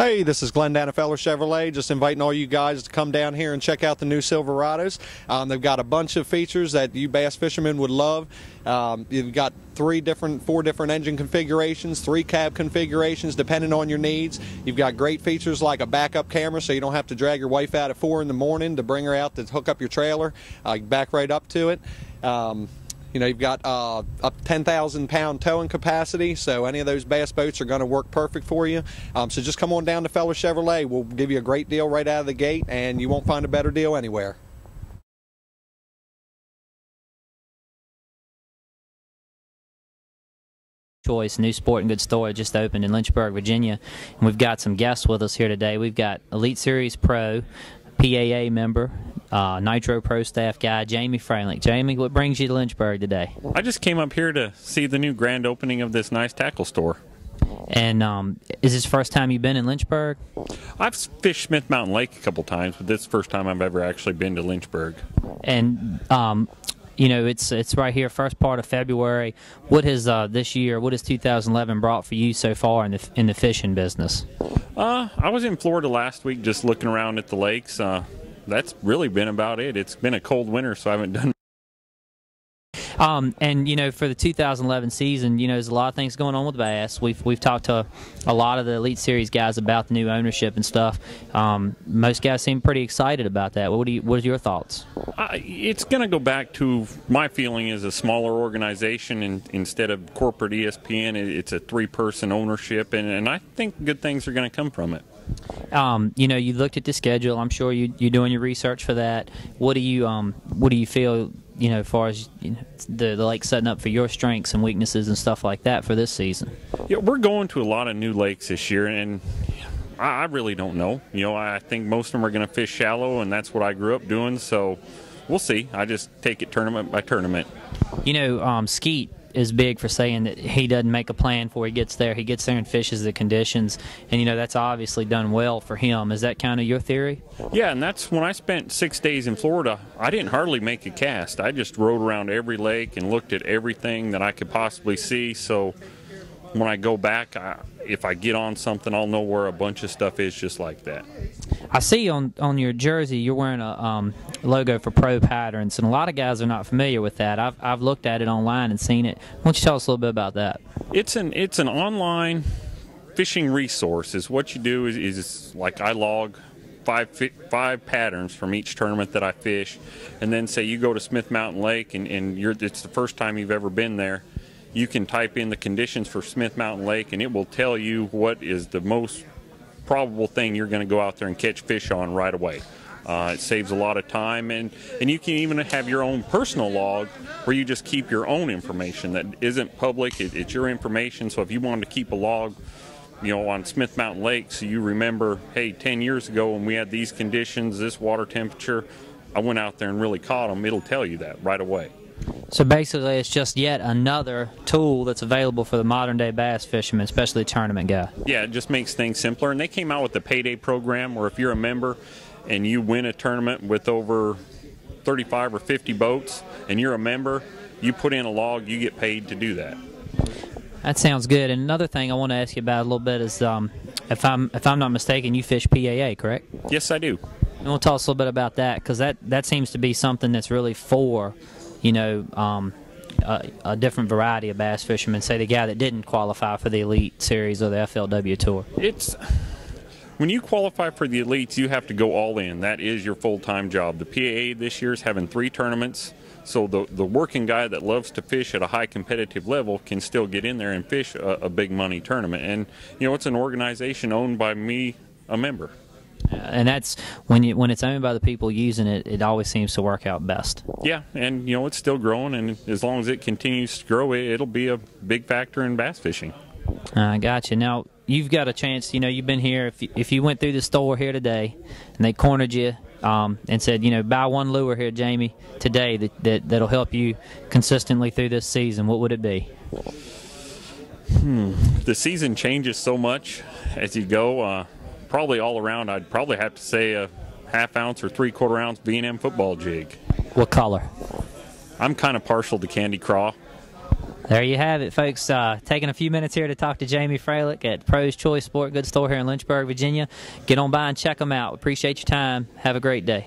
Hey, this is Glenn Danafeller Chevrolet. Just inviting all you guys to come down here and check out the new Silverados. Um, they've got a bunch of features that you bass fishermen would love. Um, you've got three different, four different engine configurations, three cab configurations, depending on your needs. You've got great features like a backup camera, so you don't have to drag your wife out at four in the morning to bring her out to hook up your trailer. Uh, back right up to it. Um, you know, you've got uh, up 10,000 pound towing capacity, so any of those bass boats are going to work perfect for you. Um, so just come on down to Feller Chevrolet. We'll give you a great deal right out of the gate, and you won't find a better deal anywhere. Choice, new sport and good store just opened in Lynchburg, Virginia. And we've got some guests with us here today. We've got Elite Series Pro, PAA member, uh, Nitro Pro staff guy, Jamie Fralick. Jamie, what brings you to Lynchburg today? I just came up here to see the new grand opening of this nice tackle store. And um, is this the first time you've been in Lynchburg? I've fished Smith Mountain Lake a couple times, but this is the first time I've ever actually been to Lynchburg. And um, you know, it's it's right here, first part of February. What has uh, this year? What has 2011 brought for you so far in the in the fishing business? Uh, I was in Florida last week, just looking around at the lakes. Uh, that's really been about it. It's been a cold winter, so I haven't done um, and you know, for the 2011 season, you know, there's a lot of things going on with bass. We've we've talked to a lot of the Elite Series guys about the new ownership and stuff. Um, most guys seem pretty excited about that. What do you? What are your thoughts? Uh, it's going to go back to my feeling is a smaller organization, and instead of corporate ESPN, it's a three-person ownership, and, and I think good things are going to come from it. Um, you know, you looked at the schedule. I'm sure you, you're doing your research for that. What do you um, What do you feel you know, as far as you know, the, the lake setting up for your strengths and weaknesses and stuff like that for this season? Yeah, we're going to a lot of new lakes this year, and I, I really don't know. You know, I think most of them are going to fish shallow, and that's what I grew up doing. So we'll see. I just take it tournament by tournament. You know, um, Skeet is big for saying that he doesn't make a plan before he gets there. He gets there and fishes the conditions, and you know that's obviously done well for him. Is that kind of your theory? Yeah, and that's when I spent six days in Florida. I didn't hardly make a cast. I just rode around every lake and looked at everything that I could possibly see. So when I go back, I, if I get on something, I'll know where a bunch of stuff is just like that. I see on on your jersey you're wearing a um, logo for Pro Patterns, and a lot of guys are not familiar with that. I've I've looked at it online and seen it. Why don't you tell us a little bit about that? It's an it's an online fishing resource. Is what you do is, is like I log five five patterns from each tournament that I fish, and then say you go to Smith Mountain Lake and, and you're it's the first time you've ever been there you can type in the conditions for Smith Mountain Lake and it will tell you what is the most probable thing you're going to go out there and catch fish on right away. Uh, it saves a lot of time, and, and you can even have your own personal log where you just keep your own information that isn't public. It, it's your information. So if you wanted to keep a log, you know, on Smith Mountain Lake, so you remember, hey, 10 years ago when we had these conditions, this water temperature, I went out there and really caught them. It'll tell you that right away. So basically, it's just yet another tool that's available for the modern day bass fisherman, especially tournament guy. Yeah, it just makes things simpler. And they came out with the payday program where if you're a member and you win a tournament with over 35 or 50 boats and you're a member, you put in a log, you get paid to do that. That sounds good. And another thing I want to ask you about a little bit is, um, if I'm if I'm not mistaken, you fish PAA, correct? Yes, I do. And we'll talk a little bit about that because that that seems to be something that's really for you know, um, a, a, different variety of bass fishermen. Say the guy that didn't qualify for the Elite Series or the FLW Tour. It's when you qualify for the elites, you have to go all in. That is your full-time job. The PAA this year is having three tournaments, so the the working guy that loves to fish at a high competitive level can still get in there and fish a, a big money tournament. And you know, it's an organization owned by me, a member. Uh, and that's when you when it's owned by the people using it, it always seems to work out best. Yeah, and you know it's still growing, and as long as it continues to grow, it, it'll be a big factor in bass fishing. I uh, got you. Now you've got a chance. You know, you've been here. If you, if you went through the store here today, and they cornered you um, and said, you know, buy one lure here, Jamie, today that, that that'll help you consistently through this season, what would it be? Hmm. The season changes so much as you go. Uh, probably all around, I'd probably have to say a half ounce or three quarter ounce B&M football jig. What color? I'm kind of partial to Candy Craw. There you have it, folks. Uh, taking a few minutes here to talk to Jamie Fralick at Pro's Choice Sport Goods Store here in Lynchburg, Virginia. Get on by and check them out. Appreciate your time. Have a great day.